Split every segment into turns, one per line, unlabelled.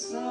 sun.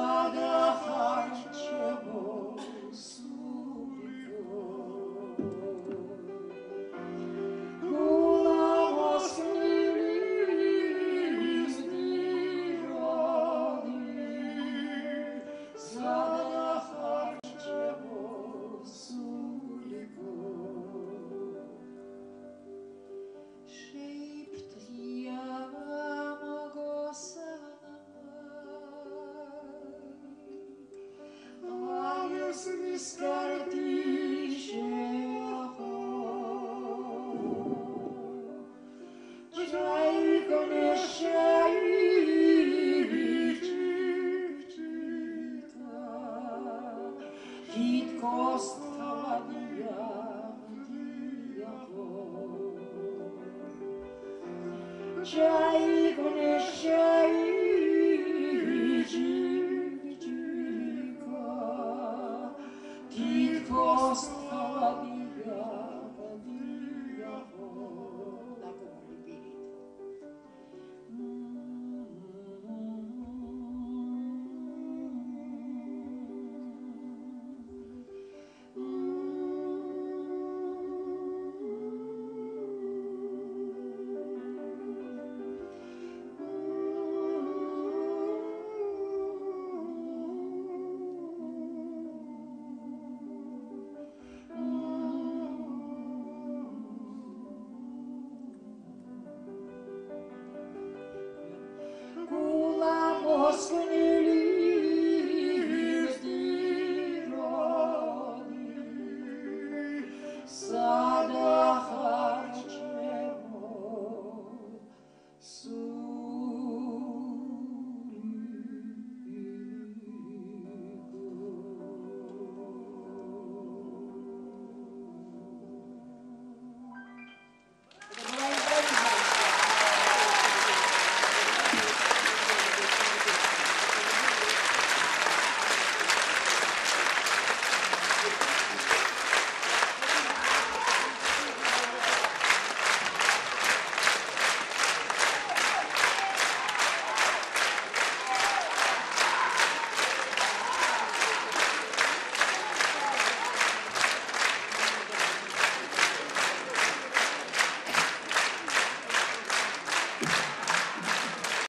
Hit costa la via diavolo C'hai conoscei Givica Hit costa via. Muslim.